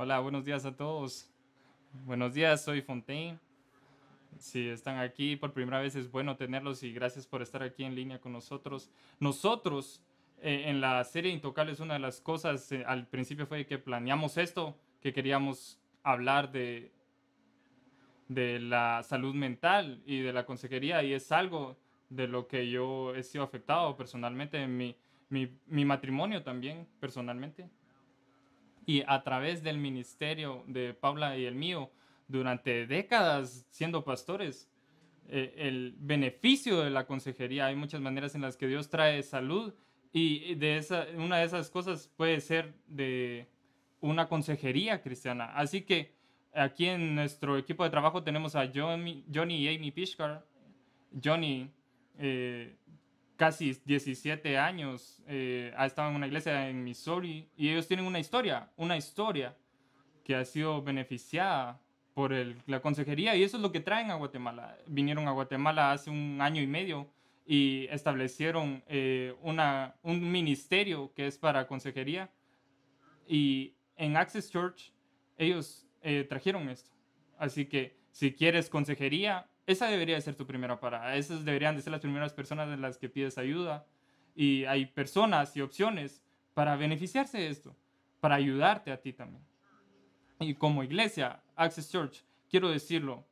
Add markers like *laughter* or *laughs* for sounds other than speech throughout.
Hola, buenos días a todos. Buenos días, soy Fontaine. Si están aquí por primera vez es bueno tenerlos y gracias por estar aquí en línea con nosotros. Nosotros eh, en la serie Intocables una de las cosas eh, al principio fue que planeamos esto, que queríamos hablar de, de la salud mental y de la consejería y es algo de lo que yo he sido afectado personalmente en mi, mi, mi matrimonio también personalmente. Y a través del ministerio de Paula y el mío, durante décadas siendo pastores, eh, el beneficio de la consejería, hay muchas maneras en las que Dios trae salud y de esa, una de esas cosas puede ser de una consejería cristiana. Así que aquí en nuestro equipo de trabajo tenemos a Johnny, Johnny y Amy Pishkar. Johnny eh, casi 17 años, eh, ha estado en una iglesia en Missouri y ellos tienen una historia, una historia que ha sido beneficiada por la consejería y eso es lo que traen a Guatemala. Vinieron a Guatemala hace un año y medio y establecieron eh, una, un ministerio que es para consejería y en Access Church ellos eh, trajeron esto. Así que si quieres consejería, esa debería ser tu primera parada. Esas deberían de ser las primeras personas en las que pides ayuda. Y hay personas y opciones para beneficiarse de esto, para ayudarte a ti también. Y como iglesia, Access Church, quiero decirlo,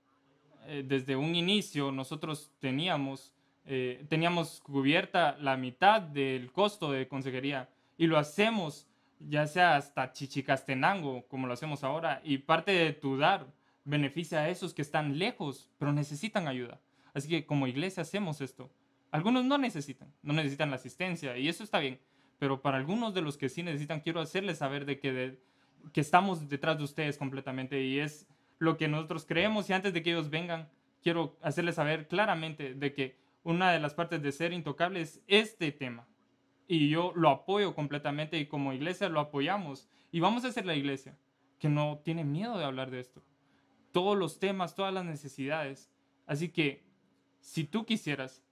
eh, desde un inicio nosotros teníamos, eh, teníamos cubierta la mitad del costo de consejería y lo hacemos ya sea hasta Chichicastenango, como lo hacemos ahora, y parte de tu dar beneficia a esos que están lejos, pero necesitan ayuda. Así que como iglesia hacemos esto. Algunos no necesitan, no necesitan la asistencia y eso está bien, pero para algunos de los que sí necesitan, quiero hacerles saber de que, que estamos detrás de ustedes completamente y es lo que nosotros creemos y antes de que ellos vengan, quiero hacerles saber claramente de que una de las partes de ser intocable es este tema. Y yo lo apoyo completamente y como iglesia lo apoyamos. Y vamos a ser la iglesia que no tiene miedo de hablar de esto todos los temas, todas las necesidades. Así que, si tú quisieras,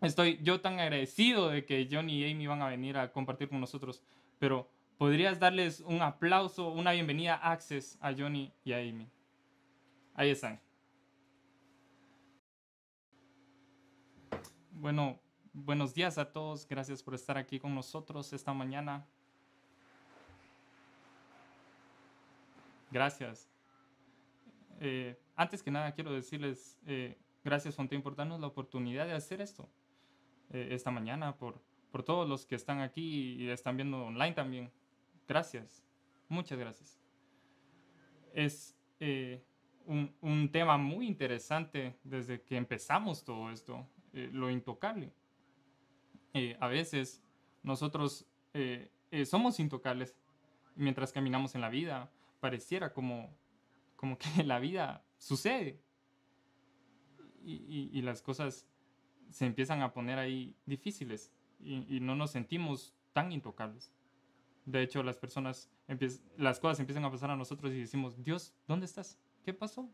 estoy yo tan agradecido de que John y Amy van a venir a compartir con nosotros, pero podrías darles un aplauso, una bienvenida access a Johnny y a Amy. Ahí están. Bueno, buenos días a todos. Gracias por estar aquí con nosotros esta mañana. Gracias. Eh, antes que nada quiero decirles eh, gracias Fontaine por darnos la oportunidad de hacer esto eh, esta mañana, por, por todos los que están aquí y están viendo online también. Gracias, muchas gracias. Es un, un, tema muy interesante desde que empezamos todo esto, lo intocable. a veces nosotros somos intocables mientras caminamos en la vida, pareciera como como que *laughs* la vida sucede. Y, las cosas se empiezan a poner ahí difíciles y, no nos sentimos tan intocables. De hecho, las personas, las cosas empiezan a pasar a nosotros y decimos, Dios, ¿dónde estás? ¿Qué pasó?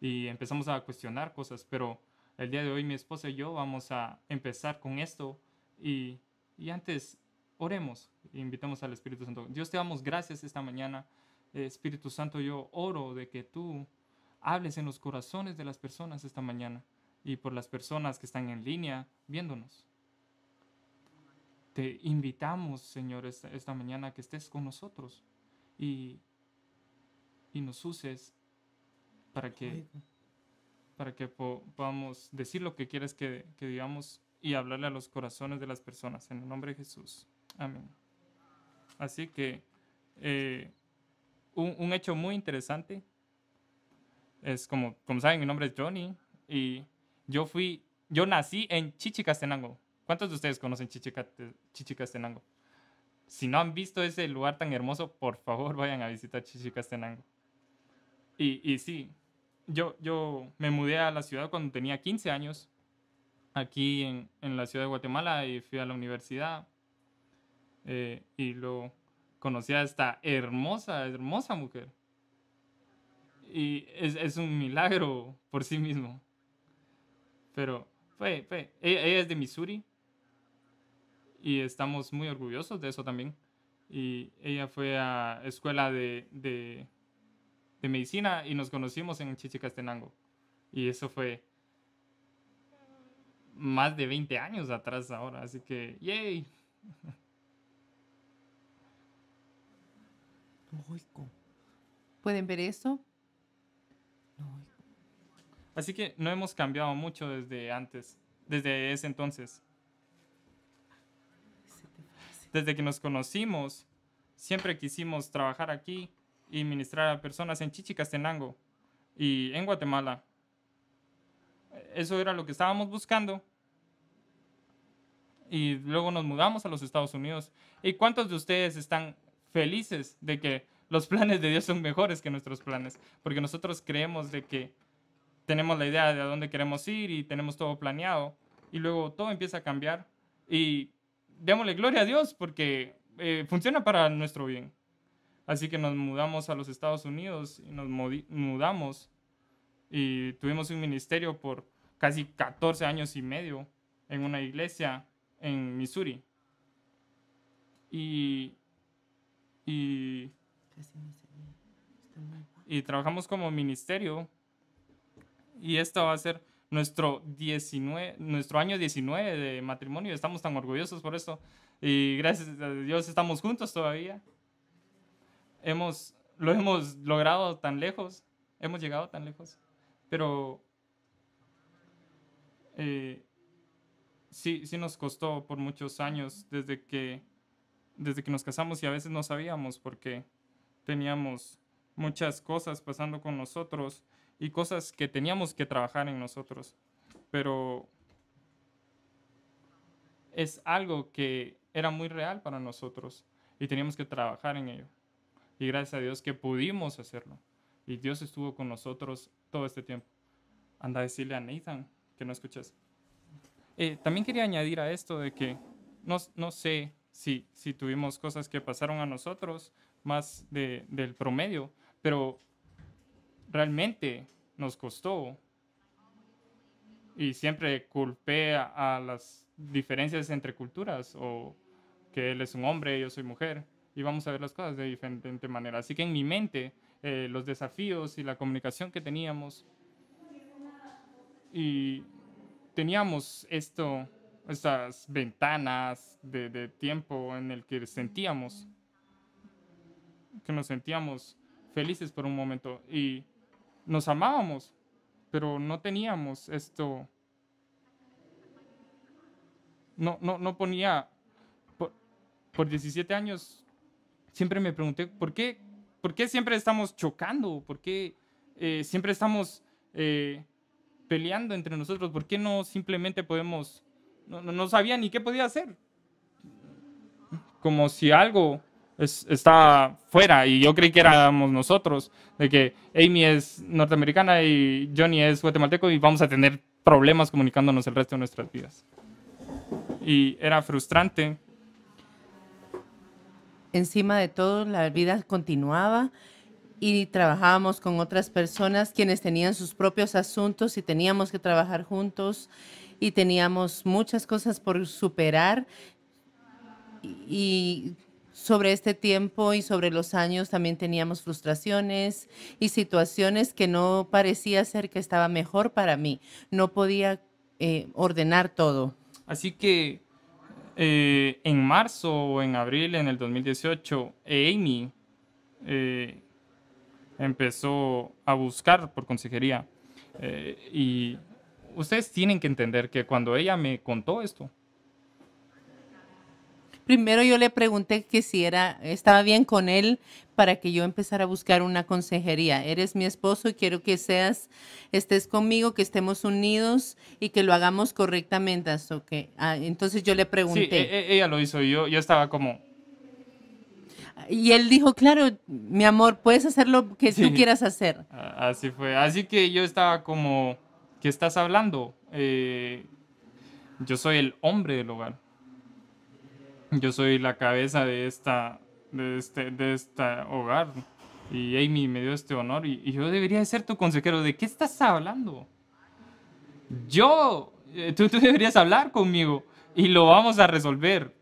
Y empezamos a cuestionar cosas, pero el día de hoy mi esposa y yo vamos a empezar con esto y, y antes oremos, invitamos al Espíritu Santo. Dios te damos gracias esta mañana Espíritu Santo, yo oro de que tú hables en los corazones de las personas esta mañana y por las personas que están en línea viéndonos. Te invitamos, Señor, esta, mañana que estés con nosotros y, y nos uses para que, para que podamos decir lo que quieres que, que digamos y hablarle a los corazones de las personas. En el nombre de Jesús. Amén. Así que eh, un, hecho muy interesante es como, como saben, mi nombre es Johnny y yo fui, yo nací en Chichicastenango. ¿Cuántos de ustedes conocen Chichicastenango? Si no han visto ese lugar tan hermoso, por favor vayan a visitar Chichicastenango. Y, y sí, yo, yo me mudé a la ciudad cuando tenía 15 años, aquí en, en la ciudad de Guatemala, y fui a la universidad. Eh, y lo, conocí a esta hermosa, hermosa mujer. Y es, es un milagro por sí mismo. Pero fue, ella, es de Missouri y estamos muy orgullosos de eso también. y ella fue a escuela de, de, de medicina y nos conocimos en Chichicastenango. Y eso fue más de 20 años atrás ahora, así que, ¡yay! ¿Pueden ver eso? Así que no hemos cambiado mucho desde antes, desde ese entonces. Desde que nos conocimos, siempre quisimos trabajar aquí y ministrar a personas en Chichicastenango y en Guatemala. Eso era lo que estábamos buscando. Y luego nos mudamos a los Estados Unidos. ¿Y cuántos de ustedes están felices de que los planes de Dios son mejores que nuestros planes? Porque nosotros creemos de que tenemos la idea de a dónde queremos ir y tenemos todo planeado. Y luego todo empieza a cambiar. Y démosle gloria a Dios porque eh, funciona para nuestro bien. Así que nos mudamos a los Estados Unidos y nos mudamos y tuvimos un ministerio por casi 14 años y medio en una iglesia en Missouri. Y, y, trabajamos como ministerio y esto va a ser nuestro, 19, nuestro año 19 de matrimonio. Estamos tan orgullosos por eso. Y gracias a Dios estamos juntos todavía. Hemos, lo hemos logrado tan lejos. Hemos llegado tan lejos. Pero eh, sí, sí nos costó por muchos años desde que, desde que nos casamos y a veces no sabíamos porque teníamos muchas cosas pasando con nosotros y cosas que teníamos que trabajar en nosotros. Pero es algo que era muy real para nosotros y teníamos que trabajar en ello. Y gracias a Dios que pudimos hacerlo. Y Dios estuvo con nosotros todo este tiempo. Anda a decirle a Nathan que no escuchas. Eh, también quería añadir a esto de que no, no sé si, si tuvimos cosas que pasaron a nosotros más de, del promedio, pero realmente nos costó. Y siempre culpé a, las diferencias entre culturas o que él es un hombre, yo soy mujer, y vamos a ver las cosas de diferente manera. Así que en mi mente, eh, los desafíos y la comunicación que teníamos, y teníamos esto, estas ventanas de, de tiempo en el que sentíamos, que nos sentíamos felices por un momento y nos amábamos, pero no teníamos esto. No, no, no ponía, por, por 17 años, siempre me pregunté, ¿por qué, por qué siempre estamos chocando? ¿Por qué eh, siempre estamos eh, peleando entre nosotros? ¿Por qué no simplemente podemos, no, no sabía ni qué podía hacer? Como si algo está fuera y yo creí que éramos nosotros, de que Amy es norteamericana y Johnny es guatemalteco y vamos a tener problemas comunicándonos el resto de nuestras vidas. Y era frustrante. Encima de todo, la vida continuaba y trabajábamos con otras personas quienes tenían sus propios asuntos y teníamos que trabajar juntos y teníamos muchas cosas por superar y sobre este tiempo y sobre los años también teníamos frustraciones y situaciones que no parecía ser que estaba mejor para mí. No podía eh, ordenar todo. Así que eh, en marzo o en abril en el 2018, Amy eh, empezó a buscar por consejería. y ustedes tienen que entender que cuando ella me contó esto, Primero yo le pregunté que si era, estaba bien con él para que yo empezara a buscar una consejería. Eres mi esposo y quiero que seas, estés conmigo, que estemos unidos y que lo hagamos correctamente. Ah, entonces yo le pregunté. Sí, e, e, ella lo hizo y yo, yo estaba como, y él dijo, claro, mi amor, puedes hacer lo que tú quieras hacer. Así fue. Así que yo estaba como, ¿qué estás hablando? Eh, yo soy el hombre del hogar. Yo soy la cabeza de esta, de este, de esta hogar. Y Amy me dio este honor y, yo debería ser tu consejero. ¿De qué estás hablando? Yo, eh, tú, tú deberías hablar conmigo y lo vamos a resolver.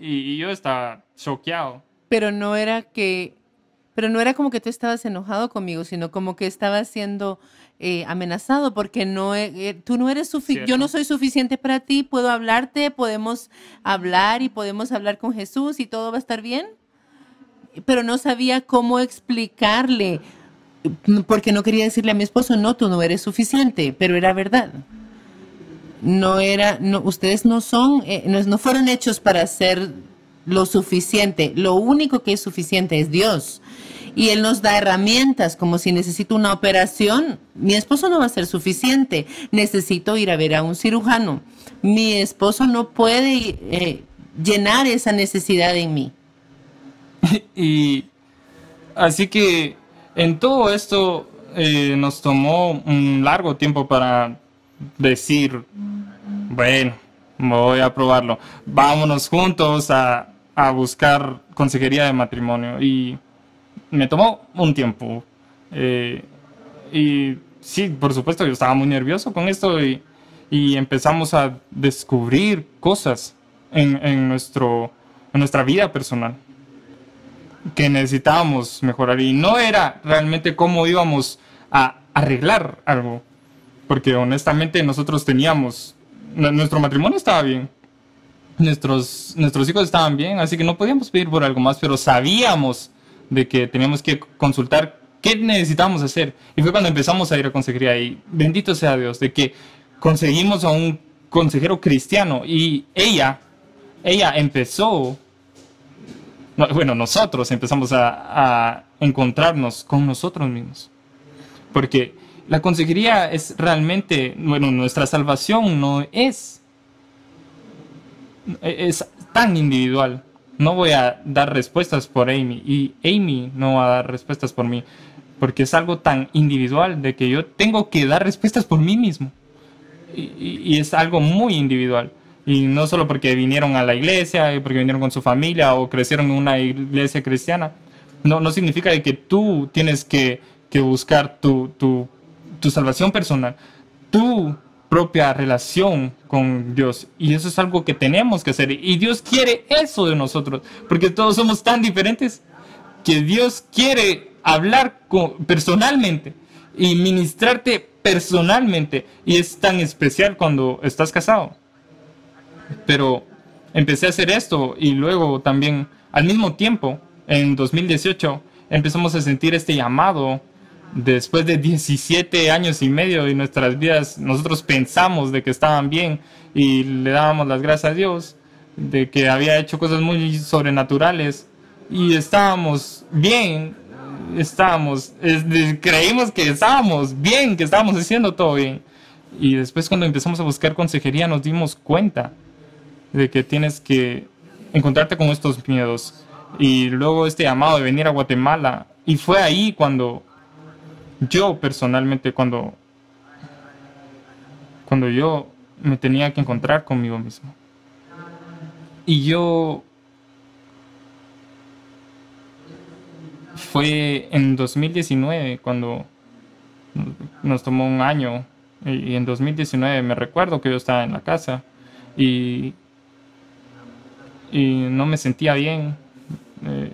y yo estaba choqueado. Pero no era que, pero no era como que tú estabas enojado conmigo, sino como que estabas siendo eh, amenazado porque no, e- eh, tú no eres suficiente, yo no soy suficiente para ti, puedo hablarte, podemos hablar y podemos hablar con Jesús y todo va a estar bien. Pero no sabía cómo explicarle, porque no quería decirle a mi esposo, no, tú no eres suficiente, pero era verdad. No era, no, ustedes no son, eh, no, no fueron hechos para ser lo suficiente. Lo único que es suficiente es Dios. Y Él nos da herramientas, como si necesito una operación, mi esposo no va a ser suficiente. Necesito ir a ver a un cirujano. Mi esposo no puede eh, llenar esa necesidad en mí. *laughs* y así que en todo esto eh, nos tomó un largo tiempo para decir, bueno, voy a probarlo. Vámonos juntos a, a buscar consejería de matrimonio. Y me tomó un tiempo. Eh, y sí, por supuesto, yo estaba muy nervioso con esto y, y empezamos a descubrir cosas en, en, nuestro, en nuestra vida personal que necesitábamos mejorar. Y no era realmente cómo íbamos a arreglar algo, porque honestamente nosotros teníamos, nuestro matrimonio estaba bien, nuestros, nuestros hijos estaban bien, así que no podíamos pedir por algo más, pero sabíamos de que teníamos que consultar qué necesitábamos hacer. Y fue cuando empezamos a ir a consejería y bendito sea Dios, de que conseguimos a un consejero cristiano y ella, ella empezó, bueno, nosotros empezamos a, a encontrarnos con nosotros mismos. Porque la consejería es realmente, bueno, nuestra salvación no es, es tan individual. No voy a dar respuestas por Amy y Amy no va a dar respuestas por mí, porque es algo tan individual de que yo tengo que dar respuestas por mí mismo. Y, es algo muy individual. Y no solo porque vinieron a la iglesia, porque vinieron con su familia o crecieron en una iglesia cristiana. No, no significa que tú tienes que, que buscar tu, tu, tu salvación personal. Tu propia relación con Dios. Y eso es algo que tenemos que hacer. Y Dios quiere eso de nosotros. Porque todos somos tan diferentes que Dios quiere hablar con, personalmente y ministrarte personalmente. Y es tan especial cuando estás casado. Pero empecé a hacer esto y luego también al mismo tiempo, en 2018, empezamos a sentir este llamado después de 17 años y medio de nuestras vidas, nosotros pensamos de que estaban bien y le dábamos las gracias a Dios, de que había hecho cosas muy sobrenaturales y estábamos bien, estábamos, es, creímos que estábamos bien, que estábamos haciendo todo bien. Y después cuando empezamos a buscar consejería nos dimos cuenta de que tienes que encontrarte con estos miedos. Y luego este llamado de venir a Guatemala. Y fue ahí cuando yo personalmente cuando cuando yo me tenía que encontrar conmigo mismo. Y yo fue en 2019 cuando nos tomó un año y en 2019 me recuerdo que yo estaba en la casa y y no me sentía bien eh,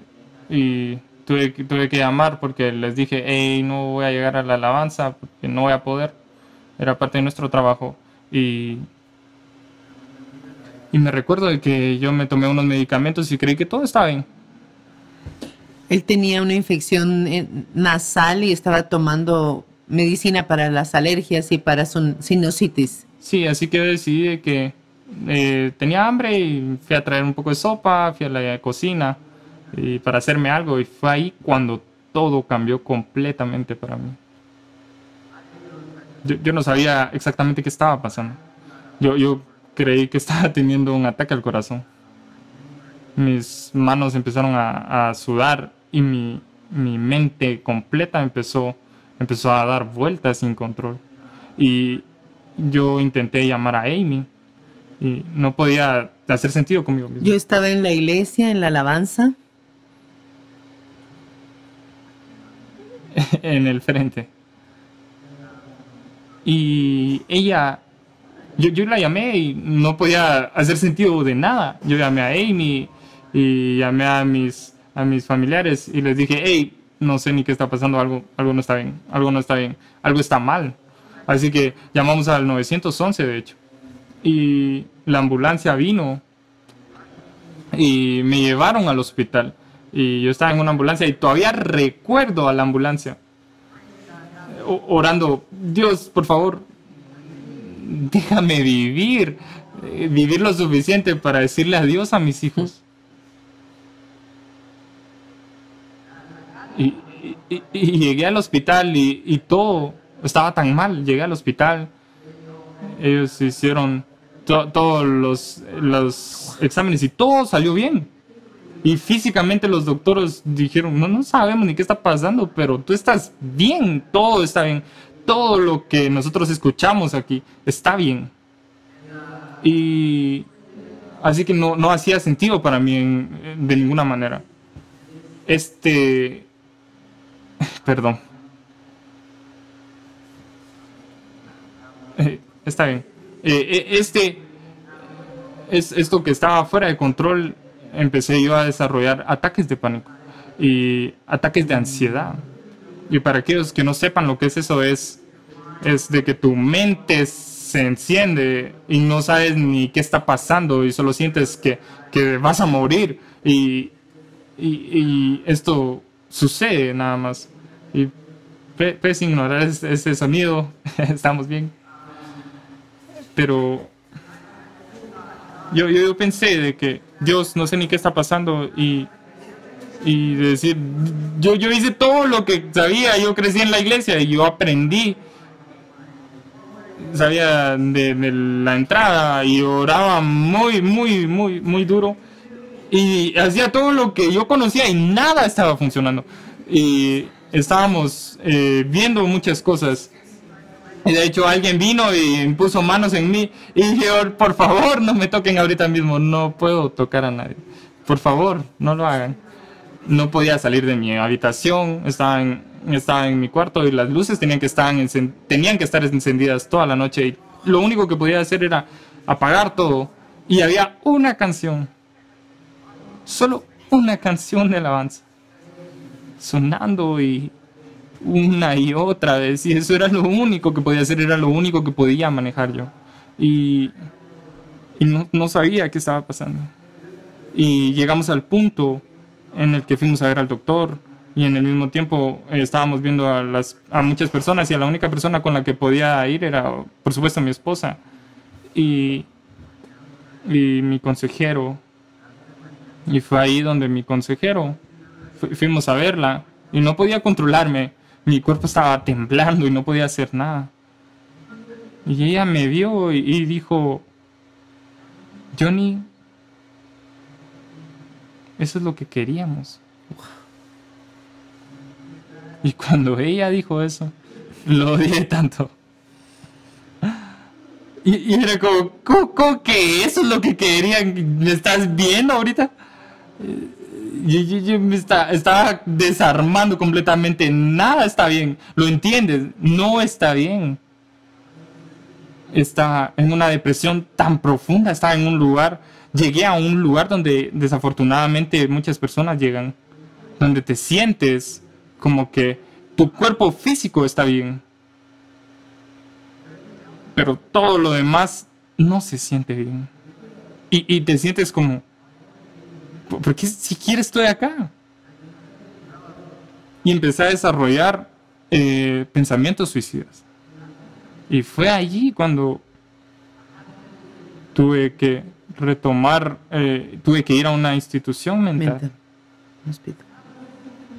y tuve, tuve que llamar porque les dije, hey, no voy a llegar a la alabanza porque no voy a poder. Era parte de nuestro trabajo. Y, y me recuerdo de que yo me tomé unos medicamentos y creí que todo estaba bien. Él tenía una infección eh, nasal y estaba tomando medicina para las alergias y para su sinusitis. Sí, así que decidí que eh, tenía hambre y fui a traer un poco de sopa, fui a la cocina y para hacerme algo y fue ahí cuando todo cambió completamente para mí. Yo, yo no sabía exactamente qué estaba pasando. Yo, yo creí que estaba *laughs* teniendo un ataque al corazón. Mis manos empezaron a, sudar y mi, mi, mente completa empezó, empezó a dar vueltas sin control. Y yo intenté llamar a Amy y no podía hacer sentido conmigo mismo. Yo estaba en la iglesia, en la alabanza. *laughs* en el frente. Y ella yo, yo la llamé y no podía hacer sentido de nada. Yo llamé a Amy y llamé a mis, a mis familiares y les dije, hey, no sé ni qué está pasando, algo, algo no está bien, algo no está bien, algo está mal. Así que llamamos al 911, de hecho. Y la ambulancia vino y me llevaron al hospital. Y yo estaba en una ambulancia y todavía recuerdo a la ambulancia orando, Dios, por favor, déjame vivir, eh, vivir lo suficiente para decirle adiós a mis hijos. Y, llegué al hospital y, todo estaba tan mal. Llegué al hospital, ellos hicieron todos los, los exámenes y todo salió bien. Y físicamente los doctores dijeron, no, no sabemos ni qué está pasando, pero tú estás bien, todo está bien. Todo lo que nosotros escuchamos aquí está bien. Y así que no, no hacía sentido para mí de ninguna manera. Este... *laughs* Perdón. Eh, está bien. Eh, eh, este... Es esto que estaba fuera de control empecé yo a desarrollar ataques de pánico y ataques de ansiedad. Y para aquellos que no sepan lo que es eso, es, es de que tu mente se enciende y no sabes ni qué está pasando y solo sientes que, que vas a morir. Y, y, esto sucede nada más. Y puedes ignorar ese, ese sonido, *laughs* estamos bien. Pero yo, yo pensé de que Dios, no sé ni qué está pasando y, y decir, yo, yo hice todo lo que sabía, yo crecí en la iglesia y yo aprendí, sabía de, la entrada y oraba muy, muy, muy, muy duro. Y hacía todo lo que yo conocía y nada estaba funcionando. Y estábamos eh, viendo muchas cosas y de hecho alguien vino y puso manos en mí y dije, por favor, no me toquen ahorita mismo, no puedo tocar a nadie. Por favor, no lo hagan. No podía salir de mi habitación, estaba en, estaba en mi cuarto y las luces tenían que, estar tenían que estar encendidas toda la noche y lo único que podía hacer era apagar todo y había una canción, solo una canción de alabanza, sonando y una y otra vez y eso era lo único que podía hacer, era lo único que podía manejar yo. Y, no, sabía qué estaba pasando. Y llegamos al punto en el que fuimos a ver al doctor y en el mismo tiempo eh, estábamos viendo a, muchas personas y a la única persona con la que podía ir era, por supuesto, mi esposa y, y mi consejero. Y fue ahí donde mi consejero, fuimos a verla y no podía controlarme mi cuerpo estaba temblando y no podía hacer nada. Y ella me vio y, dijo, Johnny, eso es lo que queríamos. Y cuando ella dijo eso, lo odié tanto. Y, era como, ¿cómo, que eso es lo que querían? ¿Me estás viendo ahorita? Yo, me está, desarmando completamente. Nada está bien. ¿Lo entiendes? No está bien. Está en una depresión tan profunda. Estaba en un lugar. Llegué a un lugar donde desafortunadamente muchas personas llegan. Donde te sientes como que tu cuerpo físico está bien. Pero todo lo demás no se siente bien. Y, y te sientes como ¿por qué siquiera estoy acá? Y empecé a desarrollar eh, pensamientos suicidas. Y fue allí cuando tuve que retomar, eh, tuve que ir a una institución mental.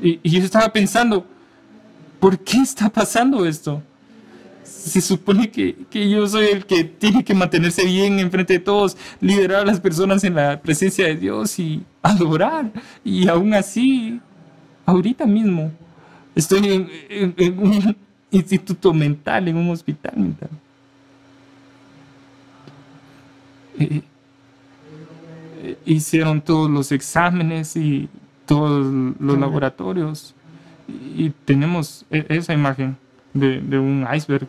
Y, y, yo estaba pensando, ¿por qué está pasando esto? Se supone que, yo soy el que tiene que mantenerse bien enfrente de todos, liderar a las personas en la presencia de Dios y adorar. Y aún así, ahorita mismo, estoy en, un instituto mental, en un hospital mental. Eh, eh, hicieron todos los exámenes y todos los laboratorios y tenemos e, esa imagen de un iceberg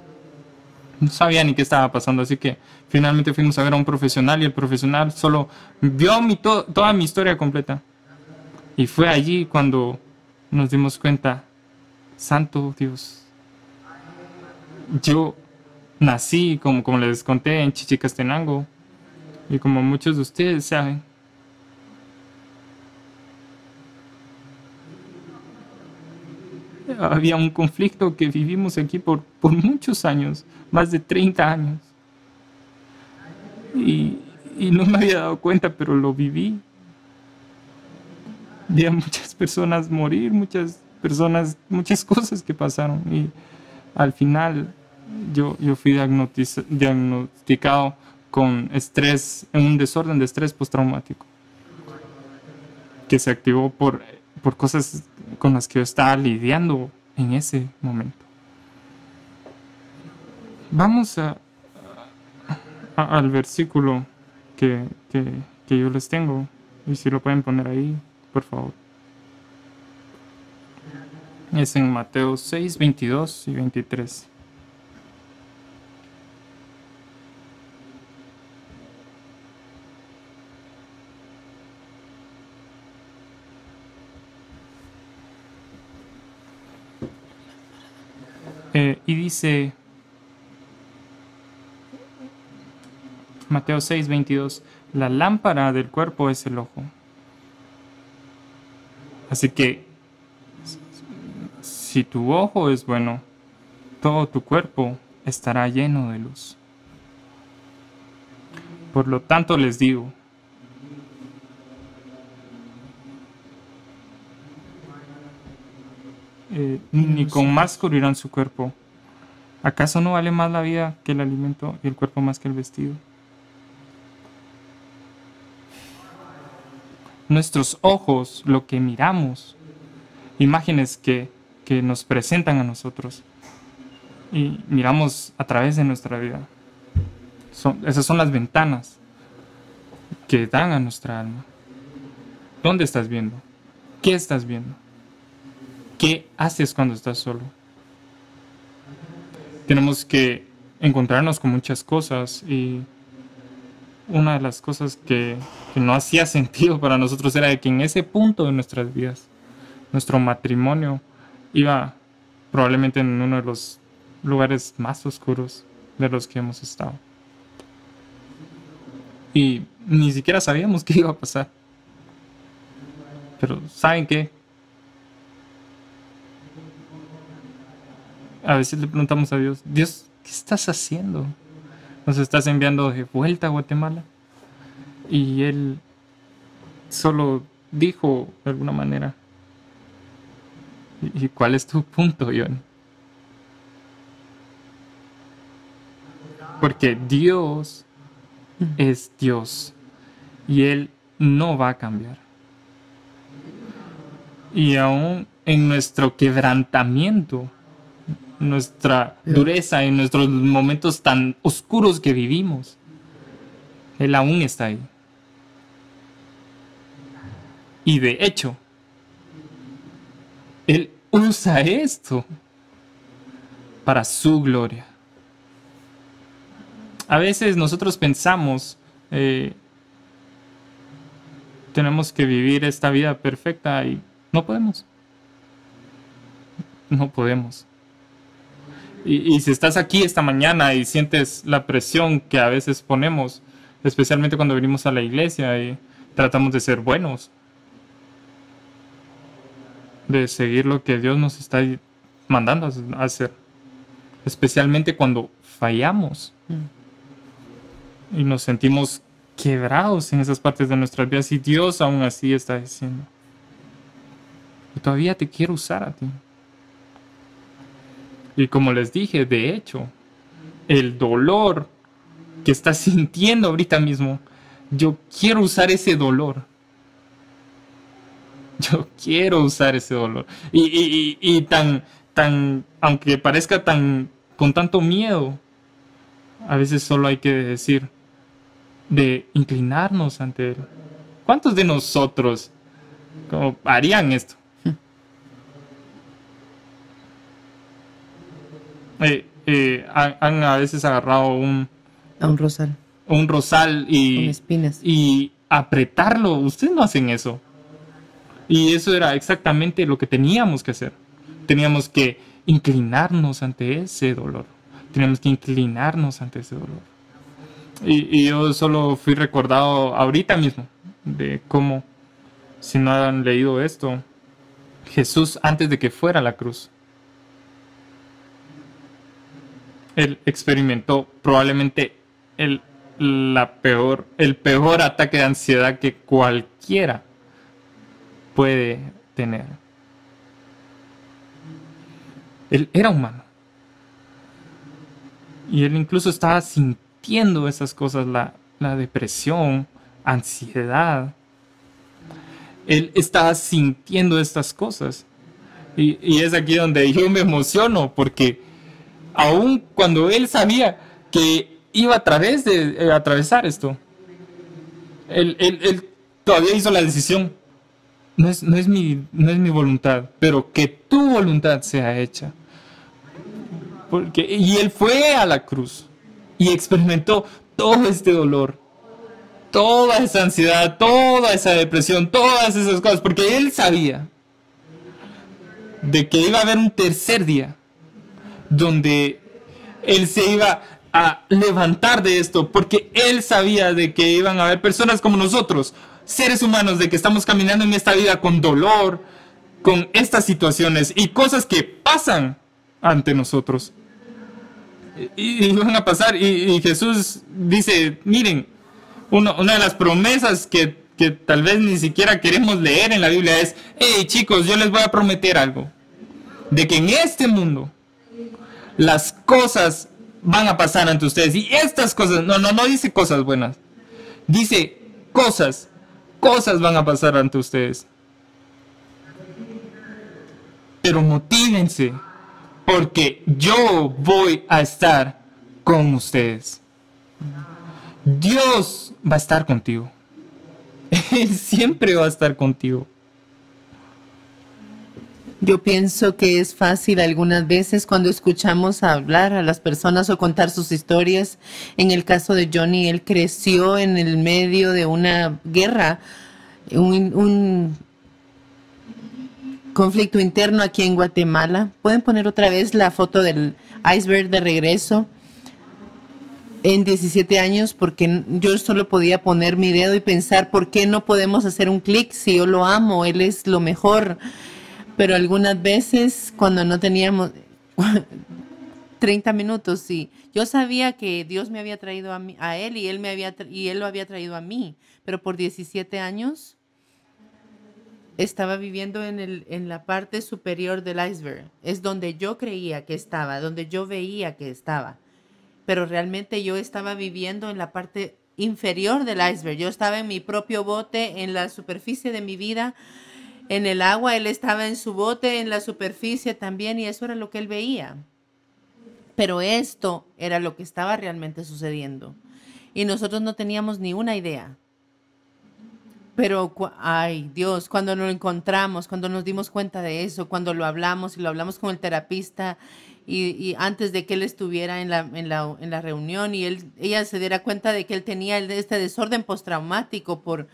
no sabía ni qué estaba pasando, así que finalmente fuimos a ver a un profesional y el profesional solo vio mi toda mi historia completa. Y fue allí cuando nos dimos cuenta, Santo Dios, yo nací, como, como les conté, en Chichicastenango, y como muchos de ustedes saben, *laughs* había un conflicto que vivimos aquí por, por muchos años, más de 30 años. Y, y no me había dado cuenta, pero lo viví. Vi a muchas personas morir, muchas personas, muchas *laughs* cosas que pasaron. Y al final yo, yo fui diagnosticado con estrés, un desorden de estrés postraumático, que se activó por, por cosas con las que yo estaba lidiando en ese momento. Vamos al versículo que, que yo les tengo, y si lo pueden poner ahí, por favor. Es en Mateo 6, 22 y 23. Eh, y dice Mateo 6, 22, la lámpara del cuerpo es el ojo. Así que si tu ojo es bueno, todo tu cuerpo estará lleno de luz. Por lo tanto les digo, Eh, ni con más cubrirán su cuerpo. ¿Acaso no vale más la vida que el alimento y el cuerpo más que el vestido? Nuestros ojos, lo que miramos, imágenes que, que nos presentan a nosotros y miramos a través de nuestra vida. Esas son las ventanas que dan a nuestra alma. ¿Dónde estás viendo? ¿Qué estás viendo? ¿Qué haces cuando estás solo? Tenemos que encontrarnos con muchas cosas y una de las cosas que, no hacía *laughs* sentido para nosotros era que en ese punto de nuestras vidas, nuestro matrimonio iba probablemente en uno de los lugares más oscuros de los que hemos estado. Y ni siquiera sabíamos *laughs* qué iba a pasar. Pero ¿saben qué? A veces le preguntamos a Dios, Dios, ¿qué estás haciendo? ¿Nos estás enviando de vuelta a Guatemala? Y Él solo dijo de alguna manera, ¿y cuál es tu punto, John? Porque Dios es Dios y Él no va a cambiar. Y aún en nuestro quebrantamiento, nuestra dureza, en nuestros momentos tan oscuros que vivimos. Él aún está ahí. Y de hecho, Él usa esto para su gloria. A veces nosotros pensamos, eh, tenemos que vivir esta vida perfecta y no podemos. No podemos. Y, si estás aquí esta mañana y sientes la presión que a veces ponemos, especialmente cuando venimos a la iglesia y tratamos de ser buenos, de seguir lo que Dios nos está mandando a hacer, especialmente cuando fallamos y nos sentimos quebrados en esas partes de nuestras vidas y Dios aún así está diciendo, todavía te quiero usar a ti. Y como les dije, de hecho, el dolor que estás sintiendo ahorita mismo, yo quiero usar ese dolor. Yo quiero usar ese dolor. Y, tan, tan, aunque parezca tan, con tanto miedo, a veces solo hay que decir, de inclinarnos ante Él. ¿Cuántos de nosotros harían esto? Eh, eh, han, a veces agarrado un... un rosal. Un rosal y... Con espinas. Y apretarlo. Ustedes no hacen eso. Y eso era exactamente lo que teníamos que hacer. Teníamos que inclinarnos ante ese dolor. Teníamos que inclinarnos ante ese dolor. Y, y yo solo fui recordado ahorita mismo de cómo, si no han leído esto, Jesús antes de que fuera a la cruz, él experimentó probablemente el, la peor, el peor ataque de ansiedad que cualquiera puede tener. Él era humano. Y él incluso estaba sintiendo esas cosas, la, la depresión, ansiedad. Él estaba sintiendo estas cosas. Y, y, es aquí donde yo me emociono, porque aún cuando él sabía que iba a eh, atravesar esto, él, todavía hizo la decisión. No es, no, es mi, no es mi voluntad, pero que tu voluntad sea hecha. Porque, y él fue a la cruz y experimentó todo este dolor toda esa ansiedad, toda esa depresión, todas esas cosas, porque él sabía de que iba a haber un tercer día donde él se iba a levantar de esto, porque él sabía de que iban a haber personas como nosotros, seres humanos, de que estamos caminando en esta vida con dolor, con estas situaciones y cosas que pasan ante nosotros. Y, van a pasar, y Jesús dice, miren, una de las promesas que, que tal vez ni siquiera queremos leer en la Biblia es, hey chicos, yo les voy a prometer algo, de que en este mundo las cosas van a pasar ante ustedes. Y estas cosas, no, no, no dice cosas buenas, dice cosas, cosas van a pasar ante ustedes. Pero motívense, porque yo voy a estar con ustedes. Dios va a estar contigo. *laughs* Él siempre va a estar contigo. Yo pienso que es fácil algunas veces cuando escuchamos hablar a las personas o contar sus historias. En el caso de Johnny, él creció en el medio de una guerra, un, un conflicto interno aquí en Guatemala. ¿Pueden poner otra vez la foto del iceberg de regreso? en 17 años porque yo solo podía poner mi dedo y pensar, ¿por qué no podemos hacer un clic si yo lo amo? Él es lo mejor. Pero algunas veces cuando no teníamos *laughs* 30 minutos, sí, yo sabía que Dios me había traído a él y él, me había, y él lo había traído a mí, pero por 17 años estaba viviendo en, el, en la parte superior del iceberg. Es donde yo creía que estaba, donde yo veía que estaba pero realmente yo estaba viviendo en la parte inferior del iceberg. Yo estaba en mi propio bote, en la superficie de mi vida, en el agua, él estaba en su bote, en la superficie también, y eso era lo que él veía. Pero esto era lo que estaba realmente sucediendo. Y nosotros no teníamos ni una idea. Pero, ay Dios, cuando nos encontramos, cuando nos dimos cuenta de eso, cuando lo hablamos y lo hablamos con el terapista y, antes de que él estuviera en la, en la, en la reunión y él, ella se diera cuenta de que él tenía este desorden postraumático por,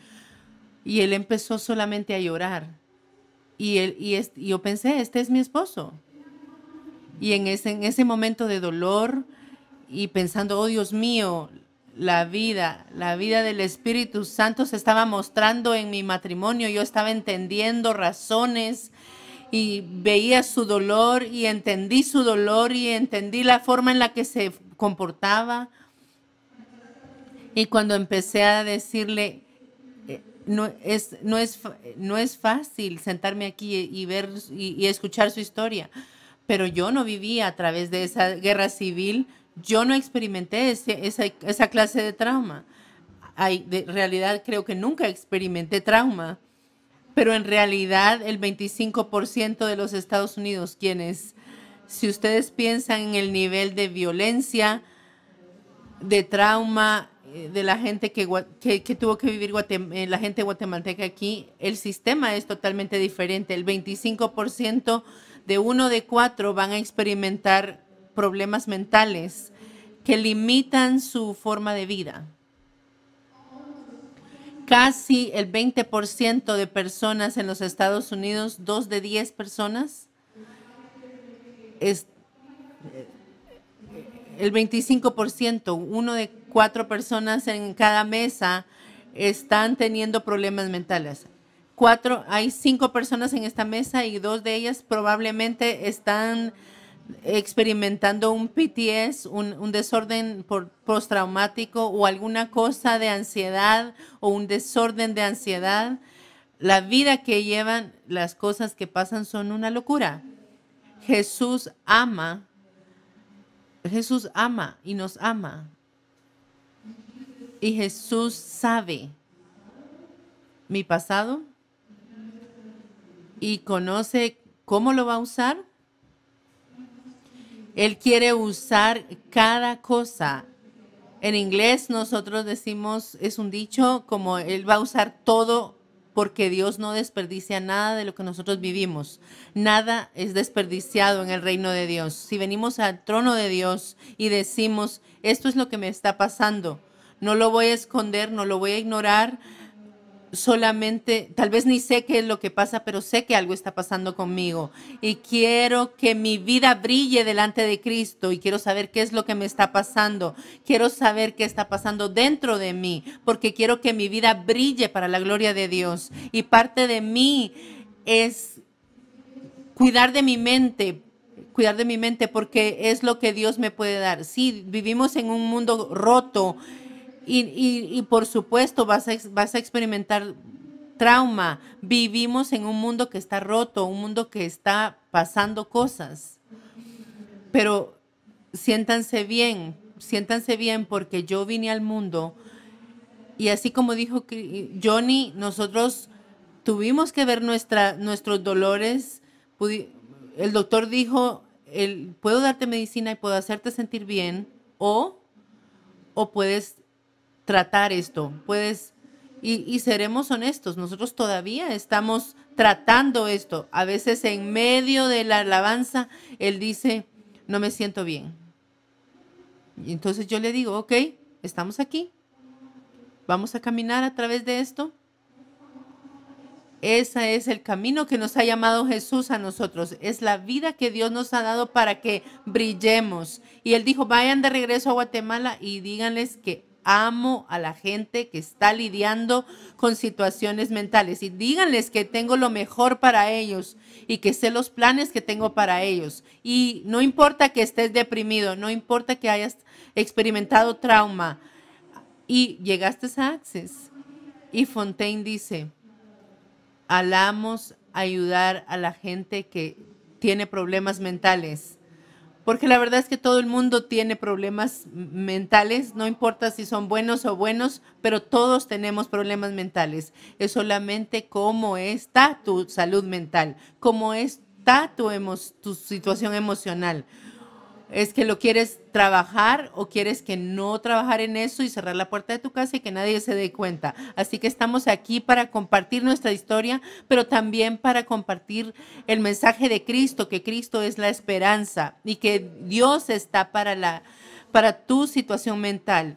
y él empezó solamente a llorar. Y, él, y, yo pensé, este es mi esposo. Y en ese, en ese momento de dolor y pensando, oh Dios mío, la vida, la vida del Espíritu Santo se estaba mostrando en mi matrimonio. Yo estaba entendiendo razones y veía su dolor y entendí su dolor y entendí la forma en la que se comportaba. Y cuando empecé a decirle, no es, no es, no es fácil sentarme aquí y ver y, escuchar su historia, pero yo no vivía a través de esa guerra civil, yo no experimenté ese, esa, esa clase de trauma. Hay, de realidad creo que nunca experimenté trauma pero en realidad el 25% de los Estados Unidos, quienes, si ustedes piensan en el nivel de violencia, de trauma de la gente que, que, tuvo que vivir eh, la gente guatemalteca aquí, el sistema es totalmente diferente. El 25% de uno de cuatro van a experimentar problemas mentales que limitan su forma de vida. Casi el 20% de personas en los Estados Unidos, dos de 10 personas, es, el 25%, uno de cuatro personas en cada mesa están teniendo problemas mentales. Cuatro, hay cinco personas en esta mesa y dos de ellas probablemente están experimentando un PTS, un, desorden postraumático o alguna cosa de ansiedad o un desorden de ansiedad. La vida que llevan, las cosas que pasan son una locura. Jesús ama, Jesús ama y nos ama. Y Jesús sabe mi pasado y conoce cómo lo va a usar él quiere usar cada cosa. En inglés nosotros decimos, es un dicho, como Él va a usar todo porque Dios no desperdicia nada de lo que nosotros vivimos. Nada es desperdiciado en el reino de Dios. Si venimos al trono de Dios y decimos, esto es lo que me está pasando, no lo voy a esconder, no lo voy a ignorar, solamente, tal vez ni sé qué es lo que pasa, pero sé que algo está pasando conmigo y quiero que mi vida brille delante de Cristo y quiero saber qué es lo que me está pasando. Quiero saber qué está pasando dentro de mí, porque quiero que mi vida brille para la gloria de Dios. Y parte de mí es cuidar de mi mente, cuidar de mi mente porque es lo que Dios me puede dar. Sí, vivimos en un mundo roto y, por supuesto vas a, vas a experimentar trauma. Vivimos en un mundo que está roto, un mundo que está pasando cosas. Pero siéntanse bien, siéntanse bien porque yo vine al mundo y así como dijo Johnny, nosotros tuvimos que ver nuestra, nuestros dolores. El doctor dijo, el, puedo darte medicina y puedo hacerte sentir bien o, o puedes tratar esto. Puedes, y, seremos honestos, nosotros todavía estamos tratando esto. A veces en medio de la alabanza, Él dice, no me siento bien. Y entonces yo le digo, ok, estamos aquí. Vamos a caminar a través de esto. Ese es el camino que nos ha llamado Jesús a nosotros. Es la vida que Dios nos ha dado para que brillemos. Y Él dijo, vayan de regreso a Guatemala y díganles que amo a la gente que está lidiando con situaciones mentales y díganles que tengo lo mejor para ellos y que sé los planes que tengo para ellos. Y no importa que estés deprimido, no importa que hayas experimentado trauma y llegaste a Access. Y Fontaine dice, alamos ayudar a la gente que tiene problemas mentales porque la verdad es que todo el mundo tiene problemas mentales, no importa si son buenos o buenos, pero todos tenemos problemas mentales. Es solamente cómo está tu salud mental, cómo está tu, tu situación emocional es que lo quieres trabajar o quieres que no trabajar en eso y cerrar la puerta de tu casa y que nadie se dé cuenta. Así que estamos aquí para compartir nuestra historia, pero también para compartir el mensaje de Cristo, que Cristo es la esperanza y que Dios está para la para tu situación mental.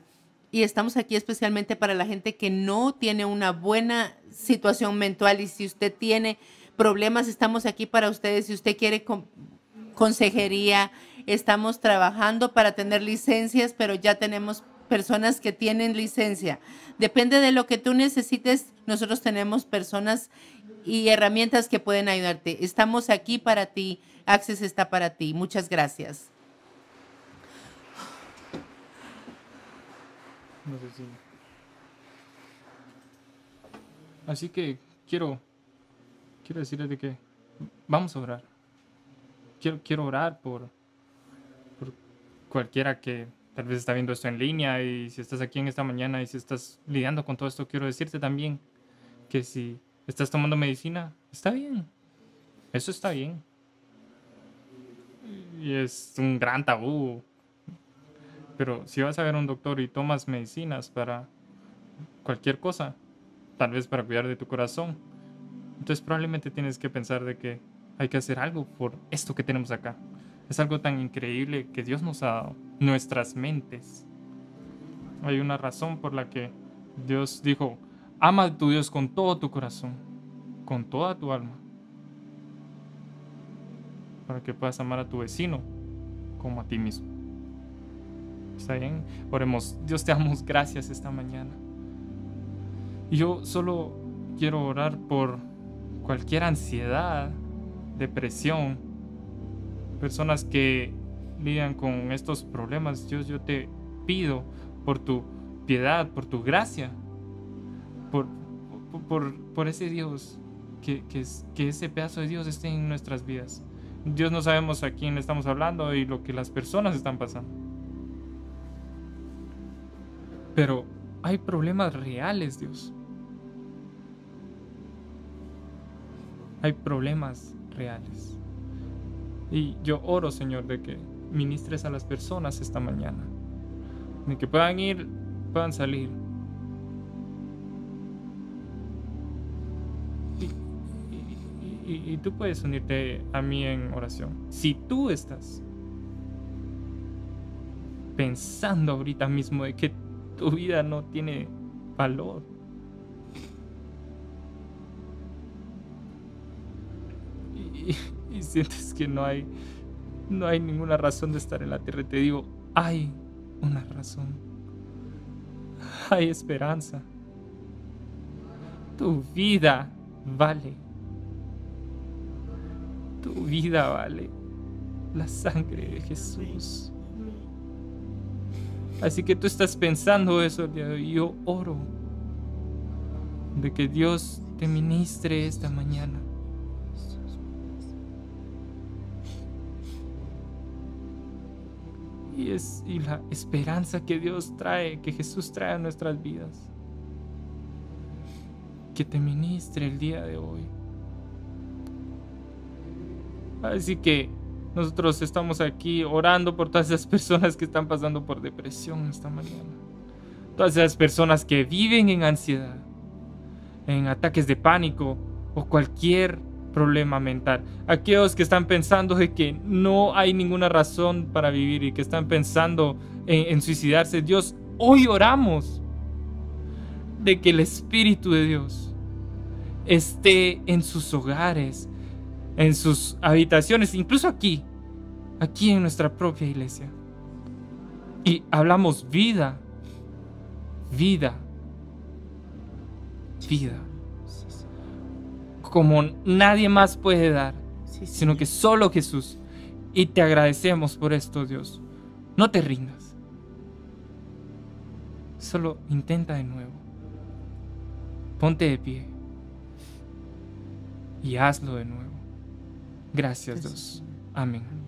Y estamos aquí especialmente para la gente que no tiene una buena situación mental y si usted tiene problemas, estamos aquí para ustedes. Si usted quiere consejería, Estamos trabajando para tener licencias, pero ya tenemos personas que tienen licencia. Depende de lo que tú necesites, nosotros tenemos personas y herramientas que pueden ayudarte. Estamos aquí para ti. Access está para ti. Muchas gracias. Así que quiero, quiero decirle que vamos a orar. Quiero, quiero orar por, cualquiera que tal vez está viendo esto en línea y si estás aquí en esta mañana y si estás lidiando con todo esto, quiero decirte también que si estás tomando medicina, está bien. Eso está bien. Y es un gran tabú. Pero si vas a ver a un doctor y tomas medicinas para cualquier cosa, tal vez para cuidar de tu corazón, entonces probablemente tienes que pensar de que hay que hacer algo por esto que tenemos acá Es algo tan increíble que Dios nos ha dado. Nuestras mentes. Hay una razón por la que Dios dijo, ama a tu Dios con todo tu corazón, con toda tu alma, para que puedas amar a tu vecino como a ti mismo. ¿Está bien? Oremos. Dios te damos gracias esta mañana. Y yo solo quiero orar por cualquier ansiedad, depresión, personas que lidian con estos problemas, Dios, yo te pido por tu piedad, por tu gracia, por, por, ese Dios, que, que, ese pedazo de Dios esté en nuestras vidas. Dios no sabemos a quién le estamos hablando y lo que las personas están pasando. Pero hay problemas reales, Dios. Hay problemas reales. Y yo oro, Señor, de que ministres a las personas esta mañana. De que puedan ir, puedan salir. Y, tú puedes unirte a mí en oración. Si tú estás pensando ahorita mismo de que tu vida no tiene valor, sientes que no hay, no hay ninguna razón de estar en la tierra, te digo, hay una razón. Hay esperanza. Tu vida vale. Tu vida vale. La sangre de Jesús. Así que tú estás pensando eso yo oro de que Dios te ministre esta mañana. Y, la esperanza que Dios trae, que Jesús trae a nuestras vidas. Que te ministre el día de hoy. Así que nosotros estamos aquí orando por todas esas personas que están pasando por depresión esta mañana. Todas esas personas que viven en ansiedad, en ataques de pánico o cualquier problema mental. Aquellos que están pensando de que no hay ninguna razón para vivir y que están pensando en, suicidarse. Dios, hoy oramos de que el Espíritu de Dios esté en sus hogares, en sus habitaciones, incluso aquí, aquí en nuestra propia iglesia. Y hablamos vida, vida, vida como nadie más puede dar, sino que solo Jesús. Y te agradecemos por esto, Dios. No te rindas. Solo intenta de nuevo. Ponte de pie. Y hazlo de nuevo. Gracias, Dios. Amén.